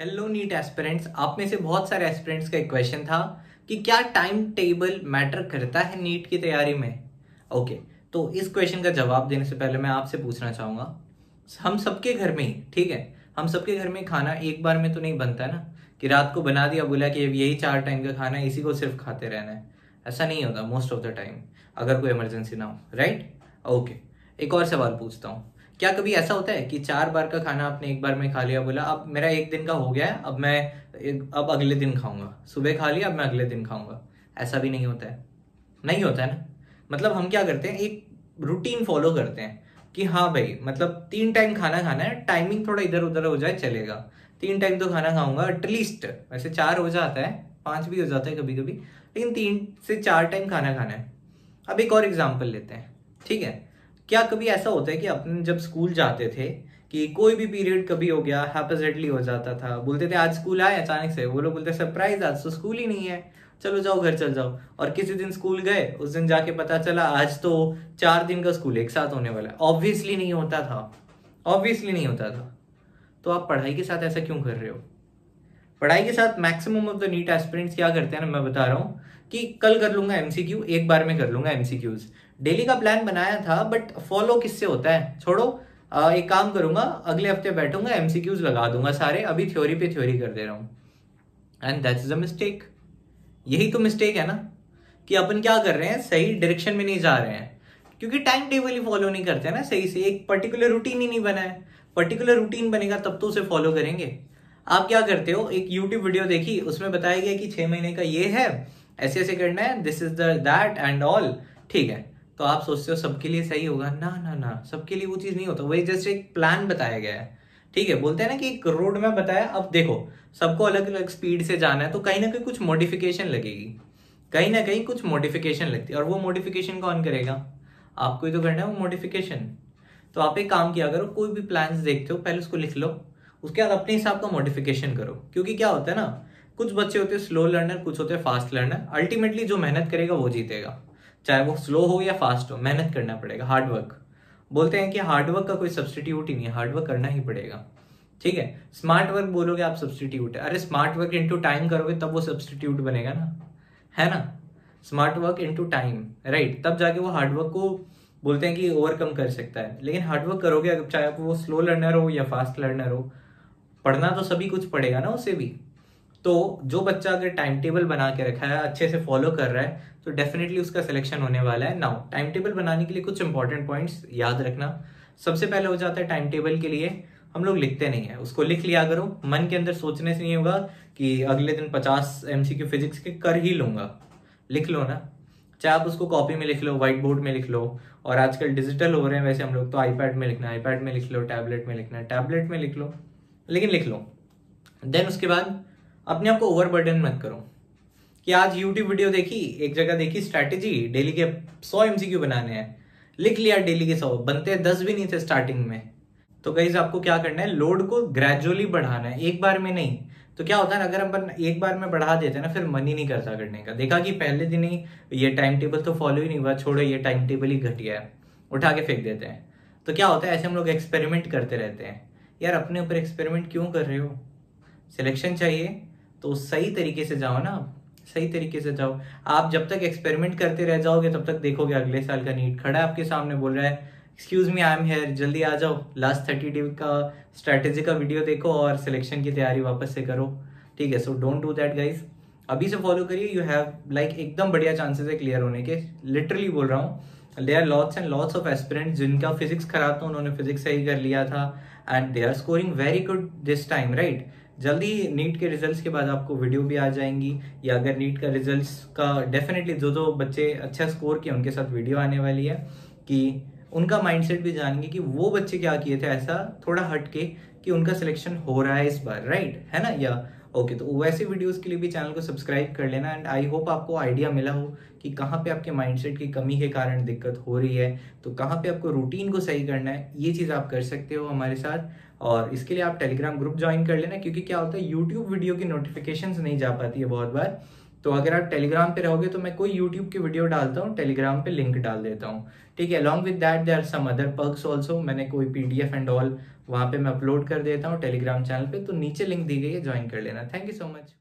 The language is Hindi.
हेलो नीट एस्पिरेंट्स आप में से बहुत सारे एस्पिरेंट्स का एक क्वेश्चन था कि क्या टाइम टेबल मैटर करता है नीट की तैयारी में? ओके okay, तो इस क्वेश्चन का जवाब देने से पहले मैं आपसे पूछना चाहूँगा। हम सबके घर में ठीक है हम सबके घर में खाना एक बार में तो नहीं बनता ना? कि रात को बना दिया बोला कि अब यही चार टाइम का खाना है इसी को सिर्फ़ खाते रहना है। ऐसा नहीं होता मोस्ट ऑफ़ द टाइम अगर कोई इमरजेंसी ना हो राइट ओके एक और सवाल पूछता हूँ। क्या कभी ऐसा होता है कि चार बार का खाना आपने एक बार में खा लिया, बोला, अब मेरा एक दिन का हो गया है, अब मैं अब अगले दिन खाऊँगा। सुबह खा लिया, अब मैं अगले दिन खाऊँगा। ऐसा भी नहीं होता है। नहीं होता है ना? मतलब हम क्या करते हैं, एक रूटीन फॉलो करते हैं कि हाँ भाई मतलब तीन टाइम खाना खाना है टाइमिंग थोड़ा इधर उधर हो जाए, चलेगा। तीन टाइम तो खाना खाऊँगा एटलीस्ट वैसे चार हो जाता है, पाँच भी हो जाता है कभी कभी लेकिन तीन से चार टाइम खाना खाना है। अब एक और एग्ज़ाम्पल लेते हैं, ठीक है? क्या कभी ऐसा होता है कि अपने जब स्कूल जाते थे कि कोई भी पीरियड कभी हो गया हैपोजिटली हो जाता था, बोलते थे, आज स्कूल आए, अचानक से। वो लोग बोलते सरप्राइज़ आज तो स्कूल ही नहीं है। चलो जाओ, घर चल जाओ। और किसी दिन स्कूल गए, उस दिन जाके पता चला, आज तो चार दिन का स्कूल एक साथ होने वाला है। ऑब्वियसली नहीं होता था। ऑब्वियसली नहीं होता था। तो आप पढ़ाई के साथ ऐसा क्यों कर रहे हो? पढ़ाई के साथ maximum of the NEET aspirants क्या करते हैं ना, मैं बता रहा हूँ कि कल कर लूँगा एमसीक्यू एक बार में कर लूँगा एमसीक्यूज डेली का प्लान बनाया था बट फॉलो किससे होता है? छोड़ो एक काम करूँगा, अगले हफ़्ते बैठूँगा एमसीक्यूज लगा दूँगा सारे, अभी थ्योरी पे थ्योरी कर दे रहा हूँ। And that is a mistake यही तो मिस्टेक है ना, कि अपन क्या कर रहे हैं, सही डायरेक्शन में नहीं जा रहे हैं। क्योंकि टाइम टेबल ही फॉलो नहीं करते ना, सही से, एक पर्टिकुलर रूटीन ही नहीं बना है। पर्टिकुलर रूटीन बनेगा, तब तो उसे फॉलो करेंगे। आप क्या करते हो, एक यूट्यूब वीडियो देखी, उसमें बताया गया कि छह महीने का ये है ऐसे ऐसे करना है this is that and all ठीक है। तो आप सोचते हो सबके लिए सही होगा? ना ना ना, सबके लिए वो चीज़ नहीं होता। वही जस्ट एक प्लान बताया गया है। ठीक है, बोलते हैं ना कि एक रोड में बताया। अब देखो, सबको अलग अलग स्पीड से जाना है तो कहीं ना कहीं कुछ मॉडिफिकेशन लगेगी। कहीं ना कहीं कुछ मॉडिफिकेशन लगती है। और वो मॉडिफिकेशन कौन करेगा? आपको ही तो करना है वो मॉडिफिकेशन तो आप एक काम किया करो, कोई भी प्लान देखते हो, पहले उसको लिख लो। उसके बाद अपने हिसाब का मॉडिफिकेशन करो। क्योंकि क्या होता है ना, कुछ बच्चे होते हैं स्लो लर्नर कुछ होते हैं फास्ट लर्नर अल्टीमेटली जो मेहनत करेगा वो जीतेगा। चाहे वो स्लो हो या फास्ट हो, मेहनत करना पड़ेगा हार्डवर्क बोलते हैं कि हार्डवर्क का कोई सब्सटीट्यूट ही नहीं है हार्ड वर्क करना ही पड़ेगा। ठीक है? स्मार्ट वर्क बोलोगे आप सब्सटीट्यूट है। अरे स्मार्ट वर्क इंटू टाइम करोगे, तब वो सब्सटीट्यूट बनेगा ना। है ना? Smart work into time right तब जाके वो हार्डवर्क को बोलते हैं कि ओवरकम कर सकता है। लेकिन हार्ड वर्क करोगे चाहे वो स्लो लर्नर हो या फास्ट लर्नर हो, पढ़ना तो सभी कुछ पड़ेगा ना उसे भी। तो जो बच्चा अगर टाइम टेबल बना के रखा है, अच्छे से फॉलो कर रहा है तो डेफिनेटली उसका सिलेक्शन होने वाला है. नाउ टाइम टेबल बनाने के लिए कुछ इंपॉर्टेंट पॉइंट्स याद रखना. सबसे पहले हो जाता है टाइम टेबल के लिए हम लोग लिखते नहीं है. उसको लिख लिया करो. मन के अंदर सोचने से नहीं होगा कि अगले दिन पचास एमसीक्यू फिजिक्स के कर ही लूँगा. लिख लो ना. चाहे आप उसको कॉपी में लिख लो व्हाइट बोर्ड में लिख लो, और आजकल डिजिटल हो रहे हैं वैसे हम लोग तो आईपैड में लिखना आईपैड में लिख लो टैबलेट में लिखना टैबलेट में लिख लो, लेकिन लिख लो. देन उसके बाद अपने आप को ओवरबर्डन मत करो। कि आज यूट्यूब वीडियो देखी, एक जगह देखी स्ट्रैटेजी डेली के सौ एमसीक्यू बनाने हैं। लिख लिया डेली के सौ, बनते दस भी नहीं थे स्टार्टिंग में। तो कहीं आपको क्या करना है? लोड को ग्रेजुअली बढ़ाना है। एक बार में नहीं। तो क्या होता है अगर अपन एक बार में बढ़ा देते हैं ना, फिर मन ही नहीं करता करने का। देखा कि पहले दिन ही ये टाइम टेबल तो फॉलो ही नहीं हुआ, छोड़ो, ये टाइम टेबल ही घटिया है। उठा के फेंक देते हैं। तो क्या होता है, ऐसे हम लोग एक्सपेरिमेंट करते रहते हैं। यार, अपने ऊपर एक्सपेरिमेंट क्यों कर रहे हो? सिलेक्शन चाहिए। तो सही तरीके से जाओ ना सही तरीके से जाओ। आप जब तक एक्सपेरिमेंट करते रह जाओगे, तब तक देखोगे अगले साल का नीट खड़ा है आपके सामने, बोल रहा है excuse me I am here जल्दी आ जाओ। लास्ट थर्टी डे का स्ट्रैटेजी का वीडियो देखो और सिलेक्शन की तैयारी वापस से करो। ठीक है so don't do that guys अभी से फॉलो करिए यू हैव लाइक एकदम बढ़िया चांसेस है क्लियर होने के। लिटरली बोल रहा हूँ they are lots and lots of aspirant जिनका फिजिक्स खराब था, उन्होंने फिजिक्स सही कर लिया था and they are scoring very good this time right जल्दी नीट के रिजल्ट्स के बाद आपको वीडियो भी आ जाएँगी। या अगर नीट का रिजल्ट्स का डेफिनेटली जो जो बच्चे अच्छा स्कोर किए, उनके साथ वीडियो आने वाली है कि उनका माइंडसेट भी जानेंगे कि वो बच्चे क्या किए थे। ऐसा थोड़ा हट के कि उनका सिलेक्शन हो रहा है इस बार राइट है ना? या ओके तो वैसे वीडियोस के लिए भी चैनल को सब्सक्राइब कर लेना एंड आई होप आपको आइडिया मिला हो कि कहाँ पे आपके माइंडसेट की कमी के कारण दिक्कत हो रही है। तो कहाँ पे आपको रूटीन को सही करना है, ये चीज़ आप कर सकते हो हमारे साथ। और इसके लिए आप टेलीग्राम ग्रुप ज्वाइन कर लेना, क्योंकि क्या होता है यूट्यूब वीडियो की नोटिफिकेशन नहीं जा पाती है बहुत बार। तो अगर आप टेलीग्राम पे रहोगे तो मैं कोई यूट्यूब की वीडियो डालता हूँ टेलीग्राम पे लिंक डाल देता हूँ। ठीक है along with that there some other perks also मैंने कोई P D F and all वहाँ पे मैं अपलोड कर देता हूँ टेलीग्राम चैनल पे तो नीचे लिंक दी गई है ज्वाइन कर लेना। Thank you so much